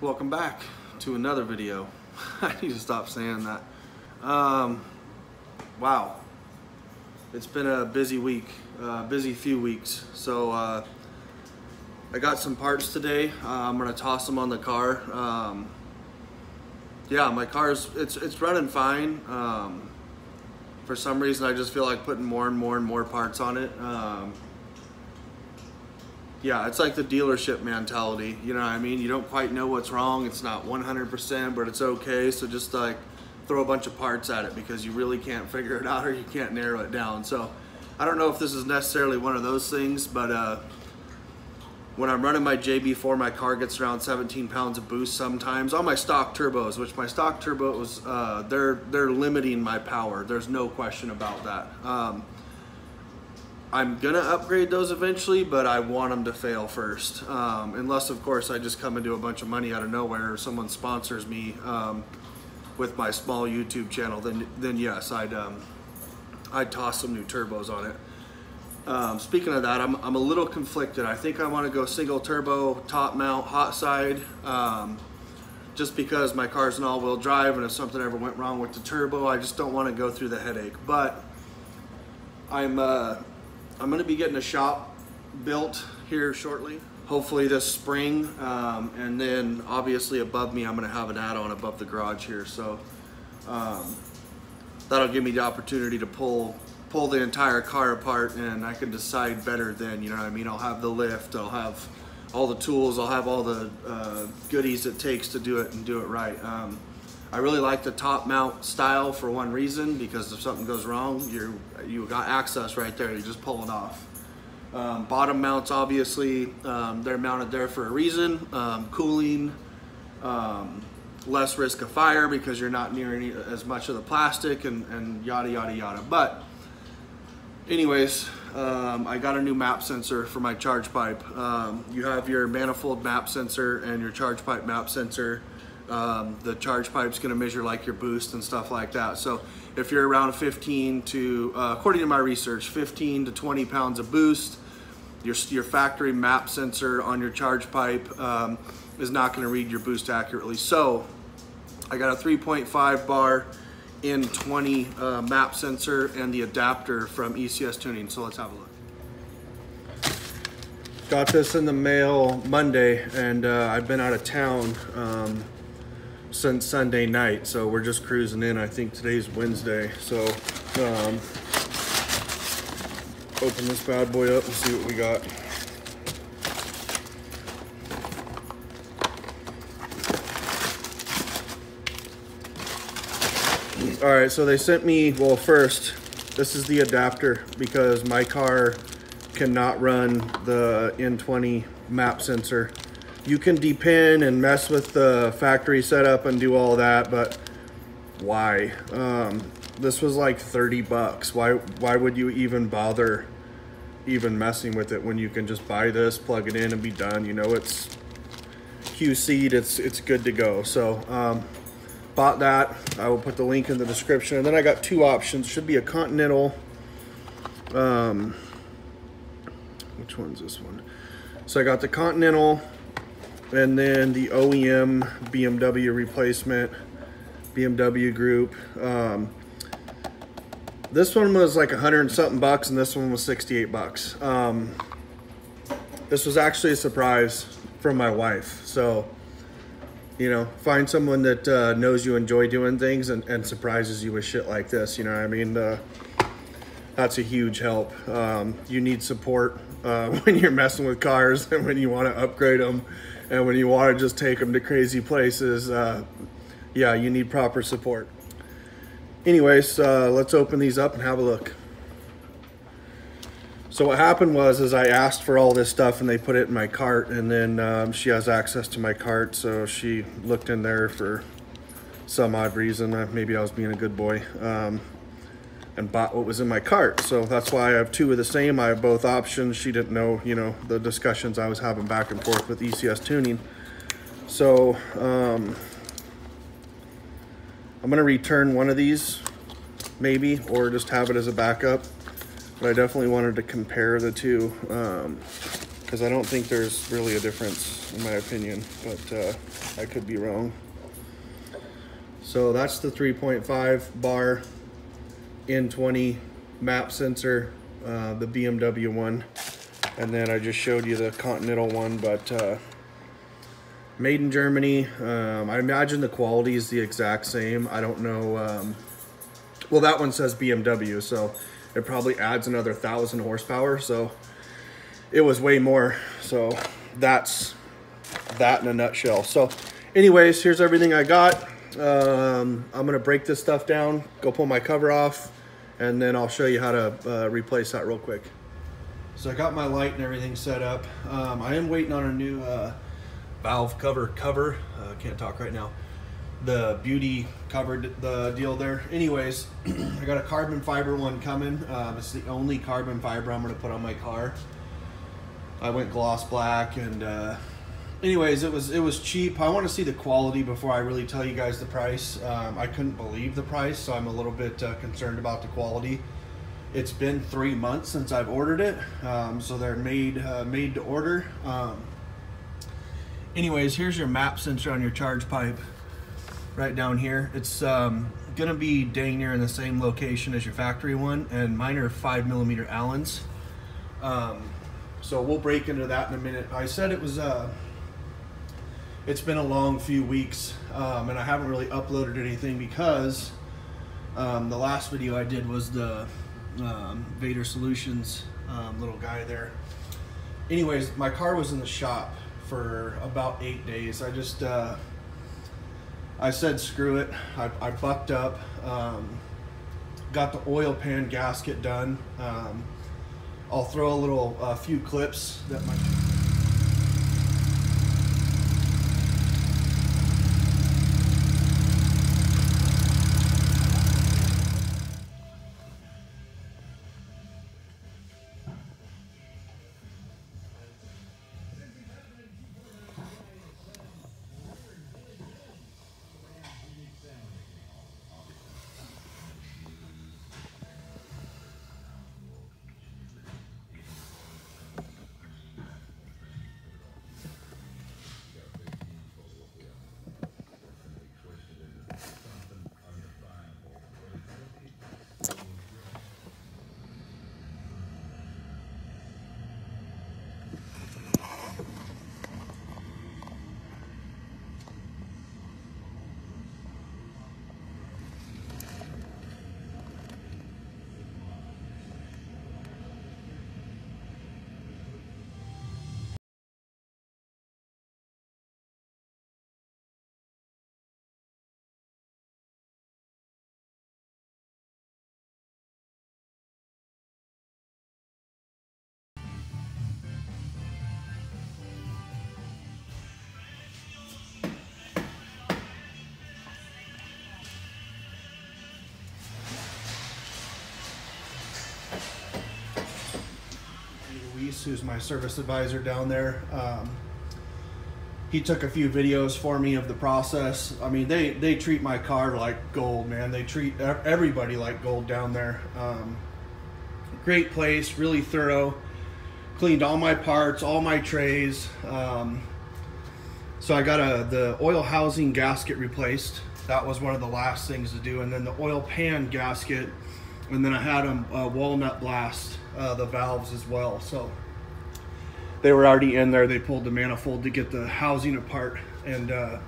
Welcome back to another video. I need to stop saying that. Um, wow. It's been a busy week, uh, busy few weeks. So uh, I got some parts today. Uh, I'm gonna toss them on the car. Um, yeah, my car's it's it's running fine. Um, for some reason, I just feel like putting more and more and more parts on it. Yeah, it's like the dealership mentality. You know what I mean? You don't quite know what's wrong. It's not 100%, but it's okay. So just like throw a bunch of parts at it because you really can't figure it out or you can't narrow it down. So I don't know if this is necessarily one of those things, but uh, when I'm running my JB4, my car gets around 17 pounds of boost sometimes on my stock turbos, which my stock turbos, uh, they're, they're limiting my power. There's no question about that. Um, I'm gonna upgrade those eventually, but I want them to fail first. Um, unless, of course, I just come into a bunch of money out of nowhere, or someone sponsors me um, with my small YouTube channel. Then, then yes, I'd um, I'd toss some new turbos on it. Um, speaking of that, I'm, I'm a little conflicted. I think I want to go single turbo, top mount, hot side, um, just because my car's an all-wheel drive, and if something ever went wrong with the turbo, I just don't want to go through the headache. But I'm uh, I'm gonna be getting a shop built here shortly. Hopefully this spring, um, and then obviously above me, I'm gonna have an add-on above the garage here. So um, that'll give me the opportunity to pull pull the entire car apart and I can decide better then, you know what I mean? I'll have the lift, I'll have all the tools, I'll have all the uh, goodies it takes to do it and do it right. Um, I really like the top mount style for one reason, because if something goes wrong, you you got access right there, you just pull it off. Um, bottom mounts, obviously, um, they're mounted there for a reason. Um, cooling, um, less risk of fire because you're not near any, as much of the plastic and, and yada, yada, yada. But anyways, um, I got a new map sensor for my charge pipe. Um, you have your manifold map sensor and your charge pipe map sensor. Um, the charge pipe's gonna measure like your boost and stuff like that. So if you're around 15 to, uh, according to my research, 15 to 20 pounds of boost, your, your factory map sensor on your charge pipe um, is not gonna read your boost accurately. So I got a 3.5 bar N20 uh, map sensor and the adapter from ECS Tuning. So let's have a look. Got this in the mail Monday and uh, I've been out of town. Um, since Sunday night, so we're just cruising in. I think today's Wednesday, so um, open this bad boy up and see what we got. All right, so they sent me, well, first, this is the adapter because my car cannot run the N20 map sensor you can depin and mess with the factory setup and do all that, but why? Um, this was like 30 bucks. Why, why would you even bother even messing with it when you can just buy this, plug it in and be done? You know, it's QC'd, it's, it's good to go. So, um, bought that. I will put the link in the description. And then I got two options. Should be a Continental. Um, which one's this one? So I got the Continental and then the OEM BMW replacement, BMW group. Um, this one was like a hundred and something bucks and this one was 68 bucks. Um, this was actually a surprise from my wife. So, you know, find someone that uh, knows you enjoy doing things and, and, surprises you with shit like this. You know I mean? Uh, that's a huge help. Um, you need support uh, when you're messing with cars and when you want to upgrade them and when you want to just take them to crazy places, uh, yeah, you need proper support. Anyways, uh, let's open these up and have a look. So what happened was is I asked for all this stuff and they put it in my cart and then um, she has access to my cart so she looked in there for some odd reason. Uh, maybe I was being a good boy. Um, and bought what was in my cart. So that's why I have two of the same. I have both options. She didn't know, you know, the discussions I was having back and forth with ECS Tuning. So um, I'm gonna return one of these maybe, or just have it as a backup. But I definitely wanted to compare the two because um, I don't think there's really a difference in my opinion, but uh, I could be wrong. So that's the 3.5 bar N20 map sensor, uh, the BMW one. And then I just showed you the Continental one, but uh, made in Germany. Um, I imagine the quality is the exact same. I don't know. Um, well, that one says BMW, so it probably adds another thousand horsepower. So it was way more. So that's that in a nutshell. So anyways, here's everything I got. Um, I'm gonna break this stuff down, go pull my cover off, and then I'll show you how to uh, replace that real quick. So I got my light and everything set up. Um, I am waiting on a new uh, valve cover cover. Uh, can't talk right now. The beauty covered the deal there. Anyways, I got a carbon fiber one coming. Um, it's the only carbon fiber I'm gonna put on my car. I went gloss black and uh, anyways, it was it was cheap. I want to see the quality before I really tell you guys the price. Um, I couldn't believe the price, so I'm a little bit uh, concerned about the quality. It's been three months since I've ordered it, um, so they're made uh, made to order. Um, anyways, here's your map sensor on your charge pipe, right down here. It's um, gonna be dang near in the same location as your factory one, and mine are five millimeter Allens. Um, so we'll break into that in a minute. I said it was uh, it's been a long few weeks um, and I haven't really uploaded anything because um, the last video I did was the um, Vader Solutions um, little guy there. Anyways, my car was in the shop for about eight days. I just, uh, I said screw it. I, I bucked up, um, got the oil pan gasket done. Um, I'll throw a little, a uh, few clips that my who's my service advisor down there. Um, he took a few videos for me of the process. I mean, they, they treat my car like gold, man. They treat everybody like gold down there. Um, great place, really thorough. Cleaned all my parts, all my trays. Um, so I got a the oil housing gasket replaced. That was one of the last things to do. And then the oil pan gasket. And then I had them uh, walnut blast uh, the valves as well. So they were already in there. They pulled the manifold to get the housing apart and uh,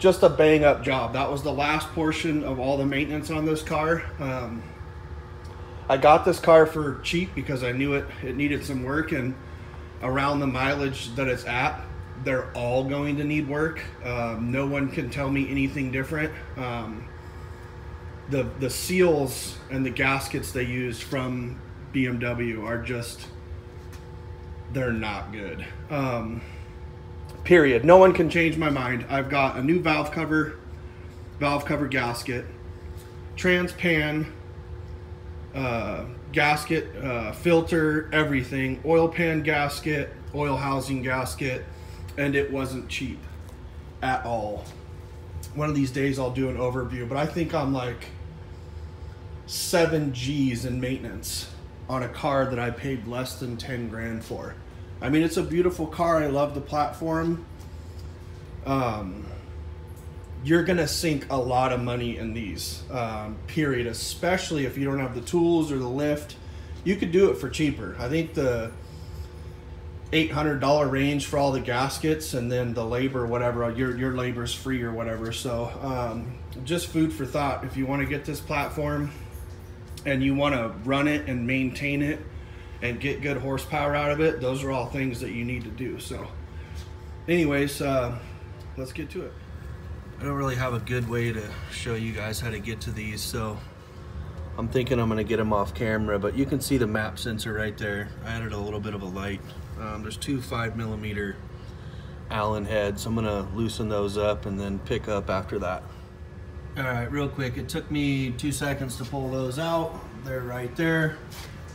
just a bang up job. That was the last portion of all the maintenance on this car. Um, I got this car for cheap because I knew it, it needed some work and around the mileage that it's at, they're all going to need work. Um, no one can tell me anything different. Um, the, the seals and the gaskets they use from BMW are just they're not good. Um, period. No one can change my mind. I've got a new valve cover, valve cover gasket, trans pan, uh, gasket, uh, filter, everything, oil pan gasket, oil housing gasket, and it wasn't cheap at all. One of these days I'll do an overview, but I think I'm like seven G's in maintenance on a car that I paid less than 10 grand for. I mean, it's a beautiful car. I love the platform. Um, you're gonna sink a lot of money in these. Um, period. Especially if you don't have the tools or the lift. You could do it for cheaper. I think the $800 range for all the gaskets and then the labor whatever your your labor's free or whatever so um, just food for thought if you want to get this platform and you want to run it and maintain it and get good horsepower out of it those are all things that you need to do so anyways uh, let's get to it I don't really have a good way to show you guys how to get to these so I'm thinking I'm gonna get them off camera but you can see the map sensor right there I added a little bit of a light um, there's two five millimeter Allen heads. I'm gonna loosen those up and then pick up after that. All right, real quick. It took me two seconds to pull those out. They're right there.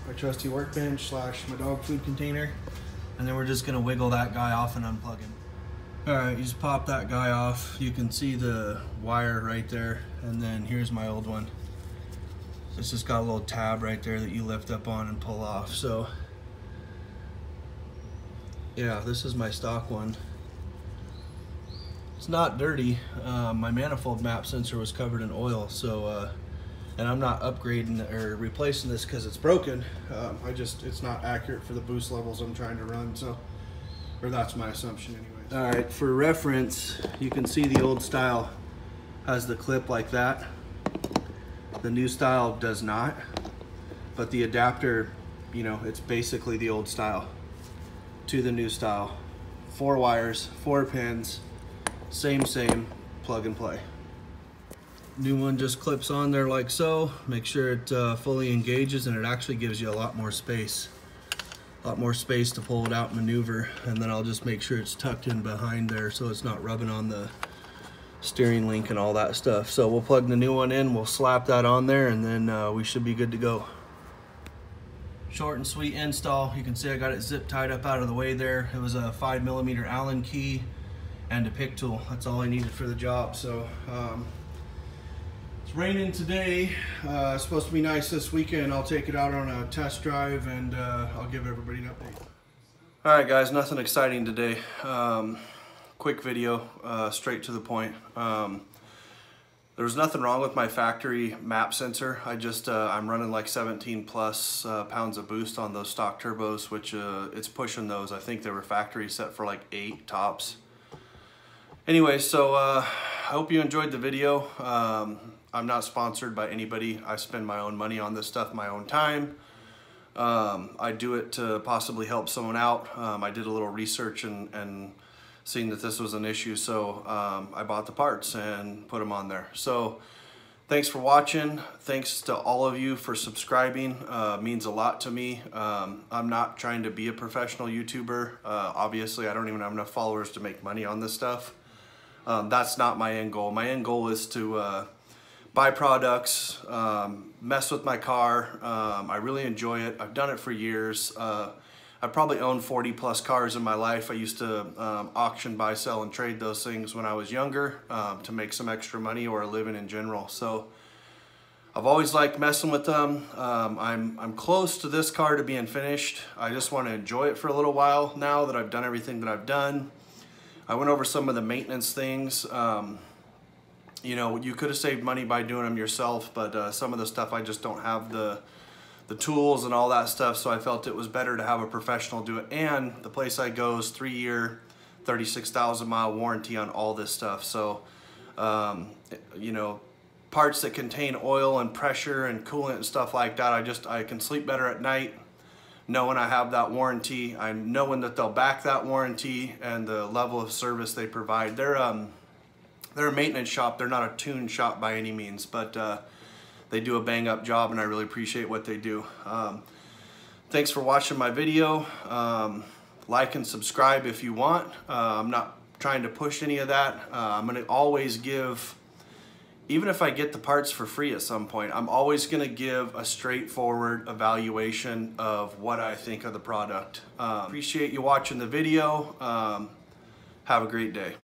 My trusty workbench slash my dog food container. And then we're just gonna wiggle that guy off and unplug him. All right, you just pop that guy off. You can see the wire right there. And then here's my old one. It's just got a little tab right there that you lift up on and pull off. So yeah, this is my stock one. It's not dirty. Uh, my manifold map sensor was covered in oil, so uh, and I'm not upgrading or replacing this because it's broken. Um, I just it's not accurate for the boost levels I'm trying to run, so or that's my assumption anyways. All right, for reference, you can see the old style has the clip like that. The new style does not, but the adapter, you know, it's basically the old style to the new style. Four wires, four pins, same, same, plug and play. New one just clips on there like so. Make sure it uh, fully engages and it actually gives you a lot more space. A lot more space to pull it out maneuver and then I'll just make sure it's tucked in behind there so it's not rubbing on the steering link and all that stuff. So we'll plug the new one in, we'll slap that on there and then uh, we should be good to go short and sweet install. You can see I got it zip tied up out of the way there. It was a five millimeter Allen key and a pick tool. That's all I needed for the job. So um, it's raining today. Uh, it's supposed to be nice this weekend. I'll take it out on a test drive and uh, I'll give everybody an update. All right guys, nothing exciting today. Um, quick video, uh, straight to the point. Um, there was nothing wrong with my factory map sensor. I just, uh, I'm running like 17 plus uh, pounds of boost on those stock turbos, which uh, it's pushing those. I think they were factory set for like eight tops. Anyway, so I hope you enjoyed the video. Um, I'm not sponsored by anybody. I spend my own money on this stuff, my own time. Um, I do it to possibly help someone out. Um, I did a little research and, and seeing that this was an issue. So um, I bought the parts and put them on there. So thanks for watching. Thanks to all of you for subscribing. Uh, means a lot to me. Um, I'm not trying to be a professional YouTuber. Uh, obviously, I don't even have enough followers to make money on this stuff. Um, that's not my end goal. My end goal is to uh, buy products, um, mess with my car. Um, I really enjoy it. I've done it for years. Uh, I probably owned 40 plus cars in my life. I used to um, auction, buy, sell, and trade those things when I was younger um, to make some extra money or a living in general. So I've always liked messing with them. Um, I'm, I'm close to this car to being finished. I just want to enjoy it for a little while now that I've done everything that I've done. I went over some of the maintenance things. Um, you know, you could have saved money by doing them yourself, but uh, some of the stuff I just don't have the the tools and all that stuff. So I felt it was better to have a professional do it. And the place I go is three year, 36,000 mile warranty on all this stuff. So, um, you know, parts that contain oil and pressure and coolant and stuff like that, I just, I can sleep better at night knowing I have that warranty. I'm knowing that they'll back that warranty and the level of service they provide. They're, um, they're a maintenance shop. They're not a tune shop by any means, but, uh, they do a bang up job and I really appreciate what they do. Um, thanks for watching my video. Um, like and subscribe if you want. Uh, I'm not trying to push any of that. Uh, I'm gonna always give, even if I get the parts for free at some point, I'm always gonna give a straightforward evaluation of what I think of the product. Um, appreciate you watching the video. Um, have a great day.